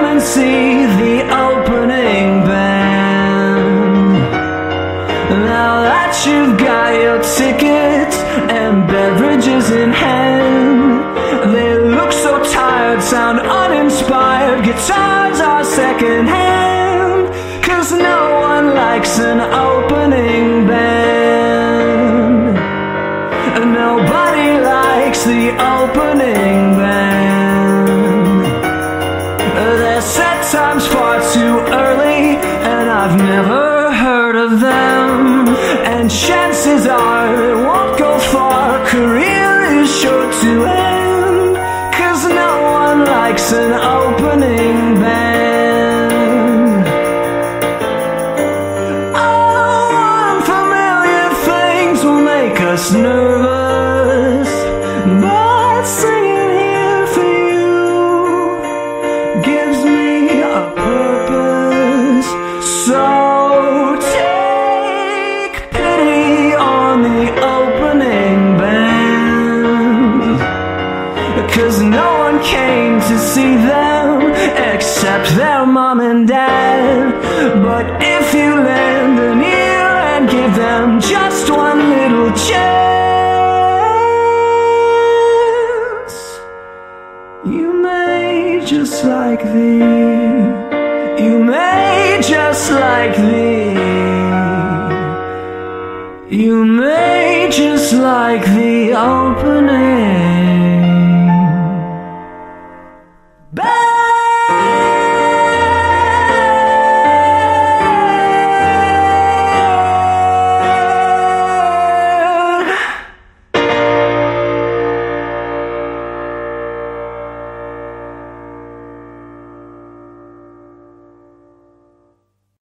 come and see the opening band. Now that you've got your ticket and beverages in hand, they look so tired, sound uninspired. Guitars are secondhand, cause no one likes an opening band. Nobody likes the opening their set time's far too early, and I've never heard of them. And chances are it won't go far. Career is sure to end. Cause no one likes an opening band. Oh, unfamiliar things will make us nervous. Gives me a purpose. So take pity on the opening band. Cause no one came to see them except their mom and dad. But if you lend an ear and give them just one little chance, just like the, you may just like the, you may just like the opening.